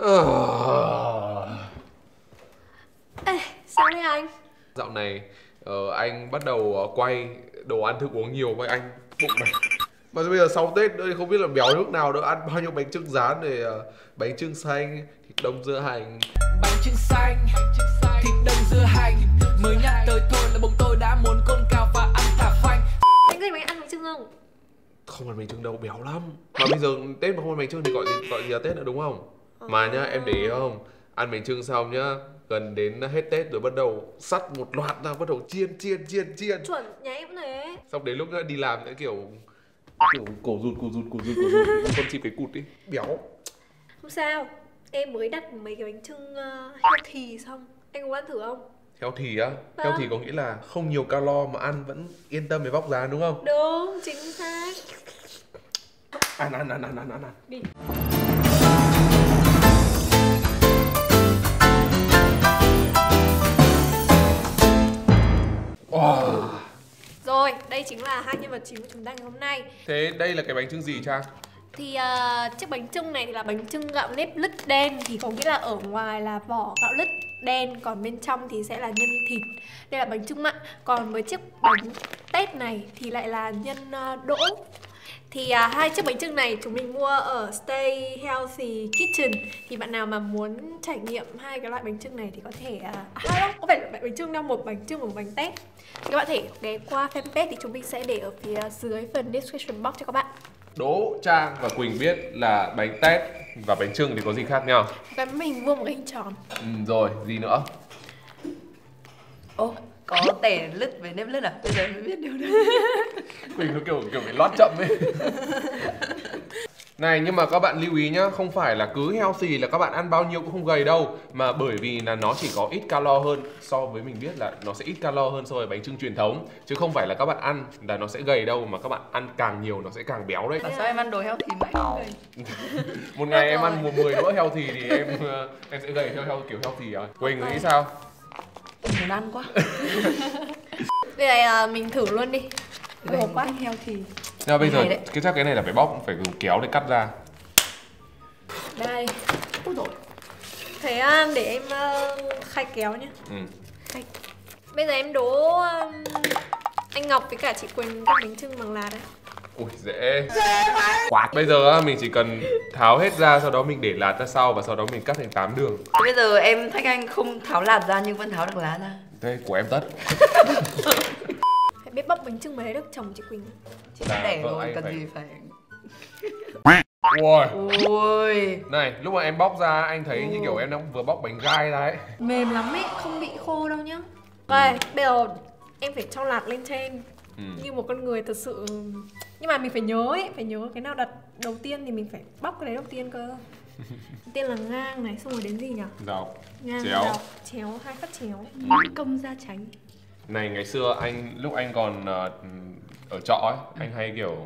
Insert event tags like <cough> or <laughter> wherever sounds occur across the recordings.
Ờ. Ê, sao đấy anh? Dạo này ờ, anh bắt đầu ờ, quay đồ ăn thức uống nhiều với anh. Bụng này mà bây giờ sau Tết nữa thì không biết là béo nước nào nữa. Ăn bao nhiêu bánh trưng rán này ờ, bánh trưng xanh thịt đông dưa hành. Bánh trưng xanh thịt đông dưa hành. Mới nhắc tới thôi là bụng tôi đã muốn côn cao và ăn cả phanh. Anh ơi, anh ăn bánh trưng không? không ăn bánh trưng đâu béo lắm. Mà bây giờ Tết mà không ăn bánh trưng thì gọi gì gọi gì là Tết nữa đúng không mà nhá em để ý không? Ăn bánh trưng xong nhá gần đến hết Tết rồi bắt đầu sắt một loạt ra bắt đầu chiên chiên chiên chiên. Chuẩn, nhà em cũng thế xong đến lúc đi làm sẽ kiểu kiểu cổ rụt cổ rụt cổ rụt cổ rụt. Con chim cái cụt đi. Béo. Không sao, em mới đặt mấy cái bánh trưng uh, healthy xong. Anh có ăn thử không? healthy á? Vâng. healthy có nghĩa là không nhiều calo mà ăn vẫn yên tâm về vóc dáng đúng không? Đúng, chính xác. Ăn ăn ăn ăn ăn ăn. Đi wow. Rồi, đây chính là hai nhân vật chính của chúng ta ngày hôm nay. Thế đây là cái bánh trưng gì trang Thì uh, chiếc bánh trưng này thì là bánh trưng gạo nếp lứt đen. Thì có nghĩa là ở ngoài là vỏ gạo lứt đen Còn bên trong thì sẽ là nhân thịt. Đây là bánh trưng mặn Còn với chiếc bánh tết này thì lại là nhân uh, đỗ thì à, hai chiếc bánh trưng này chúng mình mua ở Stay Healthy Kitchen. Thì bạn nào mà muốn trải nghiệm hai cái loại bánh trưng này thì có thể À, à không, có phải là bánh trưng đâu, một bánh trưng, một bánh tét. Thì các bạn thể ghé qua fanpage thì chúng mình sẽ để ở phía dưới phần description box cho các bạn. Đỗ, Trang và Quỳnh biết là bánh tét và bánh trưng thì có gì khác nhau? Và mình mua một cái hình tròn. Ừ, Rồi, gì nữa? Ô, có tẻ lứt với nếp lứt à? Bây giờ mới biết điều đó. <laughs> Quỳnh nó kiểu kiểu bị lót chậm ấy <laughs> Này nhưng mà các bạn lưu ý nhá Không phải là cứ healthy là các bạn ăn bao nhiêu cũng không gầy đâu Mà bởi vì là nó chỉ có ít calo hơn So với mình biết là nó sẽ ít calo hơn so với bánh trưng truyền thống Chứ không phải là các bạn ăn là nó sẽ gầy đâu Mà các bạn ăn càng nhiều nó sẽ càng béo đấy Mà sao em ăn đồ healthy mà em không gầy? <laughs> Một ngày em ăn một 10 đũa healthy thì em ờ, em sẽ gầy theo theo kiểu healthy à Quỳnh nghĩ sao? Muốn ăn quá. <laughs> Bây giờ à, mình thử luôn đi. Một quá. cách healthy. Nhưng bây giờ cái chắc cái này là phải bóc phải dùng kéo để cắt ra. Đây. Úi dồi. Thế à, để em uh, khai kéo nhé ừ. Bây giờ em đố um, anh Ngọc với cả chị Quỳnh cắt bánh trưng bằng lạt đấy Ui dễ. Quá Bây giờ á, mình chỉ cần tháo hết ra Sau đó mình để lạt ra sau Và sau đó mình cắt thành 8 đường. Thế Bây giờ em thách anh không tháo lạt ra nhưng vẫn tháo được lá ra. Đây của em tất. <laughs> Phải biết bóc bánh trưng mới lấy được chồng chị Quỳnh. Chị đã đẻ rồi, cần phải- gì phải... Ui. Ôi, Này lúc mà em bóc ra Anh thấy như kiểu em đang vừa bóc bánh gai ra ấy. Mềm lắm ấy, không bị khô đâu nhá. Đây, bây giờ em phải cho lạt lên trên. Ừ. Như một con người thật sự Nhưng mà mình phải nhớ ấy, phải nhớ cái nào đặt đầu tiên thì mình phải bóc cái đấy đầu tiên cơ <laughs> Đầu tiên là ngang này, xong rồi đến gì nhỉ? Dọc Ngang, Chéo. dọc, chéo, hai phát chéo Công ra tránh Này ngày xưa anh lúc anh còn ờ, ở trọ ấy Anh hay kiểu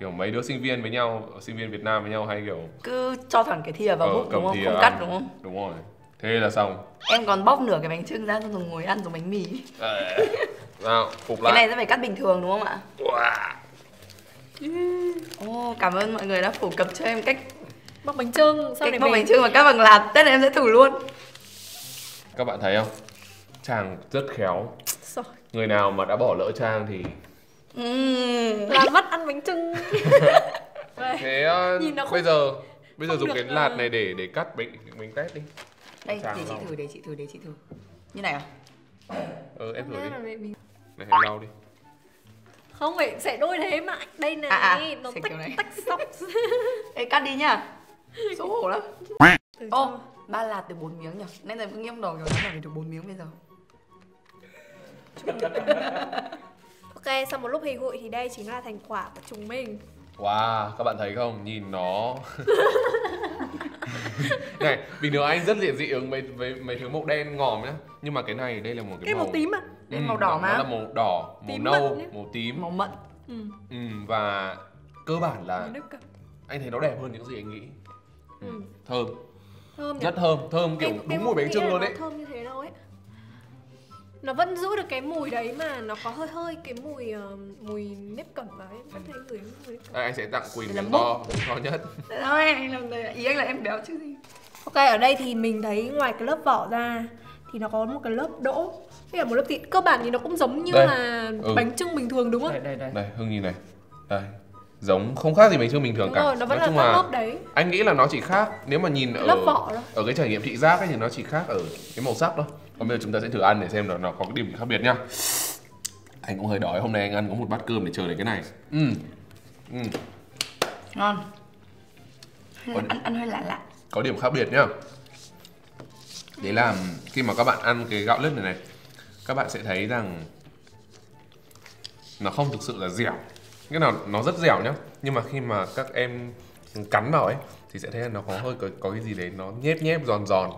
kiểu mấy đứa sinh viên với nhau sinh viên Việt Nam với nhau hay kiểu cứ cho thẳng cái thìa vào ờ, bụng đúng không? Không ăn. cắt đúng không? đúng rồi thế là xong Em còn bóc nửa cái bánh trưng ra xong rồi ngồi ăn giống bánh mì. Ờ. <laughs> nào phục Cái lại này sẽ phải cắt bình thường đúng không ạ? Wow. Ồ, cảm ơn mọi người đã phổ cập cho em cách Bóc bánh trưng, sau cách này bóc bánh trưng và cắt bằng lạt. Tết này em sẽ thử luôn. các bạn thấy không Trang rất khéo Rồi, người nào mà đã bỏ lỡ Trang thì Ừm. làm mất ăn bánh trưng <laughs> thế ờ, Nhìn nó không- bây giờ bây giờ không dùng cái lạt ờ. này để để cắt bánh bánh tét đi Đây, Chàng để chị thử, để chị thử, để chị thử. Như này à? ờ em thử đi là mình- này em lau đi Không phải sẽ đôi thế mà Đây này, À, à, nó tách kiểu này. tách sóc <laughs> Ê, cắt đi nhá. Xấu hổ lắm. Ô, cho- ba lạt được 4 miếng nhỉ? Nên là cứ nghiêng đầu kiểu nó phải được 4 miếng bây giờ. <laughs> Ok, sau một lúc hì hụi thì đây chính là thành quả của chúng mình Wow, các bạn thấy không? Nhìn nó <laughs> Này, bình thường anh rất là dị ứng với, với mấy thứ màu đen ngòm nhá Nhưng mà cái này, đây là một cái, Cái màu tím à? Đây màu đỏ mà. Nó là màu đỏ, màu Tím nâu, mận màu tím. Màu mận. Ừ, ừ, Và cơ bản là anh thấy nó đẹp hơn những gì anh nghĩ. Ừ. Thơm, Thơm nhỉ? rất thơm, thơm kiểu Em- đúng em mùi bánh trưng luôn nó đấy thơm như thế đâu ấy. Nó vẫn giữ được cái mùi đấy mà nó có hơi hơi cái mùi ờ, mùi nếp cẩm vào ấy. Vẫn thấy người mùi nếp cẩm. À, Anh sẽ tặng Quỳnh miếng to, to nhất. Đấy <laughs> thôi, anh làm đây. Ý anh là em béo chứ gì. Ok, ở đây thì mình thấy ngoài cái lớp vỏ ra thì nó có một cái lớp đỗ Đây là một lớp thịt cơ bản thì nó cũng giống như Đây. là Ừ. bánh trưng bình thường đúng không? Đây đây đây. đây hương nhìn này đây giống không khác gì bánh trưng bình thường Đúng cả rồi, nó vẫn nói là chung là lớp đấy anh nghĩ là nó chỉ khác nếu mà nhìn ở Lớp vỏ thôi ở cái trải nghiệm thị giác ấy thì nó chỉ khác ở cái màu sắc thôi còn bây giờ chúng ta sẽ thử ăn để xem là nó có cái điểm gì khác biệt nhá anh cũng hơi đói hôm nay anh ăn có một bát cơm để chờ đến cái này ừ ừ Ngon. Còn- Ăn ăn hơi lạ lạ. có điểm khác biệt nhá đấy là khi mà các bạn ăn cái gạo lứt này này các bạn sẽ thấy rằng nó không thực sự là dẻo nghĩa là nó rất dẻo nhá nhưng mà khi mà các em cắn vào ấy thì sẽ thấy là nó có hơi có, có cái gì đấy nó nhép nhép giòn giòn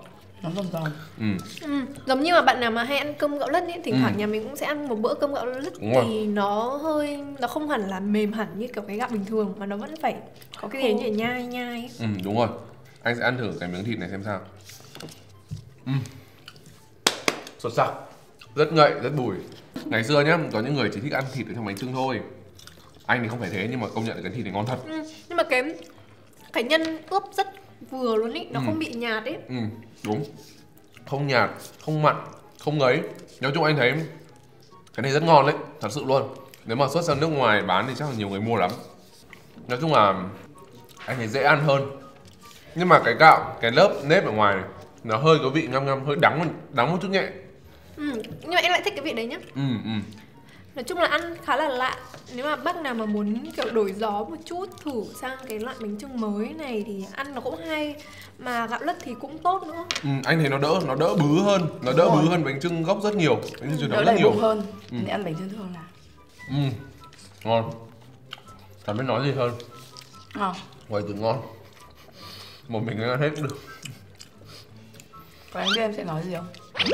Nó giòn giòn. ừ. ừ. Giống như mà bạn nào mà hay ăn cơm gạo lứt ấy, thỉnh Ừ. thoảng nhà mình cũng sẽ ăn một bữa cơm gạo lứt Đúng rồi. Thì nó hơi, nó không hẳn là mềm hẳn như kiểu cái gạo bình thường Mà nó vẫn phải có cái gì để nhai nhai ấy. ừ đúng rồi anh sẽ ăn thử cái miếng thịt này xem sao ừ. xuất sắc rất ngậy rất bùi. Ngày xưa nhá có những người chỉ thích ăn thịt ở trong bánh trưng thôi. Anh thì không phải thế nhưng mà công nhận là cái thịt này ngon thật. Ừ. Nhưng mà cái cái nhân ướp rất vừa luôn ý, nó Ừ. không bị nhạt ấy Ừ, đúng. Không nhạt, không mặn, không ngấy. Nói chung anh thấy cái này rất ngon đấy, thật sự luôn. Nếu mà xuất sang nước ngoài bán thì chắc là nhiều người mua lắm. Nói chung là anh thấy dễ ăn hơn. Nhưng mà cái gạo, cái lớp nếp ở ngoài này Nó hơi có vị ngâm ngâm, hơi đắng một- đắng một chút nhẹ ừ. Nhưng mà em lại thích cái vị đấy nhá. Ừ, ừ. Nói chung là ăn khá là lạ. Nếu mà bác nào mà muốn kiểu đổi gió một chút Thử sang cái loại bánh trưng mới này Thì ăn nó cũng hay. Mà gạo lứt thì cũng tốt nữa Ừ, anh thấy nó đỡ, nó đỡ bứ hơn Nó đỡ Đúng rồi. bứ hơn bánh trưng gốc rất nhiều. Bánh trưng truyền Đỡ thống rất nhiều. hơn. Nên ăn bánh trưng thường là Ừ, ngon. Chẳng biết nói gì hơn. Ngon. Ngoài từ ngon. Một mình ăn hết cũng được. Còn anh biết em sẽ nói gì không? Nói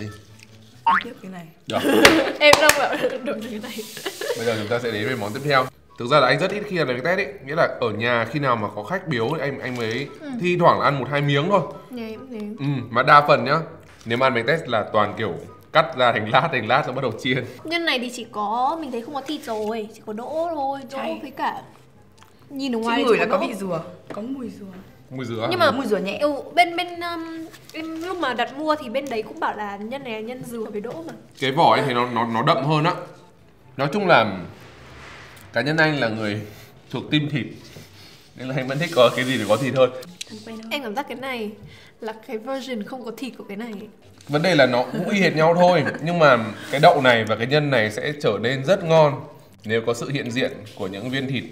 Ăn tiếp cái này. Được. <laughs> Em đang bảo đổi cái này Bây giờ chúng ta sẽ đến với món tiếp theo. Thực ra là anh rất ít khi ăn cái test ấy, nghĩa là ở nhà khi nào mà có khách biếu ấy, anh anh mới thi thoảng là ăn một hai miếng thôi. Nhà em thế Ừ, mà đa phần nhá, nếu mà ăn bánh test là toàn kiểu cắt ra thành lát thành lát rồi bắt đầu chiên. Nhân này thì chỉ có, mình thấy không có thịt rồi Chỉ có đỗ thôi, đỗ Chay. với cả Nhìn ở ngoài thì ngửi chỉ là có đỗ. vị dừa. Có mùi dừa. Mùi dứa. Nhưng mà Mùi dừa nhẹ. ừ, bên bên um, em lúc mà đặt mua thì bên đấy cũng bảo là nhân này là nhân dừa với đỗ mà cái vỏ anh thấy nó nó nó đậm hơn á. Nói chung là cá nhân anh là người thuộc tim thịt nên là anh vẫn thích có cái gì để có thịt hơn. Em cảm giác cái này là cái version không có thịt của cái này Vấn đề là nó cũng y hệt nhau thôi Nhưng mà cái đậu này và cái nhân này sẽ trở nên rất ngon Nếu có sự hiện diện của những viên thịt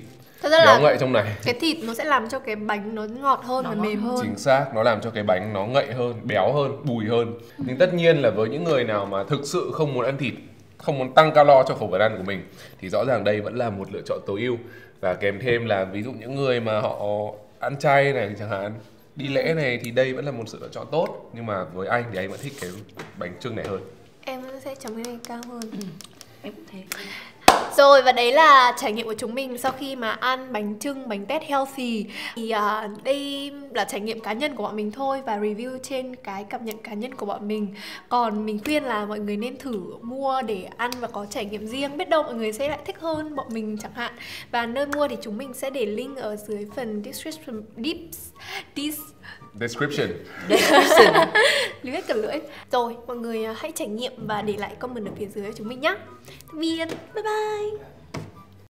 Thật ra béo là ngậy trong này. cái thịt nó sẽ làm cho cái bánh nó ngọt hơn Nó và mềm hơn. Chính xác, nó làm cho cái bánh nó ngậy hơn, béo hơn, bùi hơn. Nhưng tất nhiên là với những người nào mà thực sự không muốn ăn thịt Không muốn tăng calo cho khẩu phần ăn của mình Thì rõ ràng đây vẫn là một lựa chọn tối ưu. Và kèm thêm là ví dụ những người mà họ ăn chay này chẳng hạn Đi lễ này thì đây vẫn là một sự lựa chọn tốt. Nhưng mà với anh thì anh vẫn thích cái bánh trưng này hơn. Em sẽ chấm cái này cao hơn. Em cũng thế. Rồi và đấy là trải nghiệm của chúng mình sau khi mà ăn bánh trưng, bánh tét healthy. Thì uh, đây là trải nghiệm cá nhân của bọn mình thôi và review trên cái cảm nhận cá nhân của bọn mình. Còn mình khuyên là mọi người nên thử mua để ăn và có trải nghiệm riêng. Biết đâu mọi người sẽ lại thích hơn bọn mình chẳng hạn. Và nơi mua thì chúng mình sẽ để link ở dưới phần description deep this Description. Description. <laughs> lưỡi cả lưỡi. Rồi mọi người à, hãy trải nghiệm và để lại comment ở phía dưới cho chúng mình nhé Tạm biệt, bye bye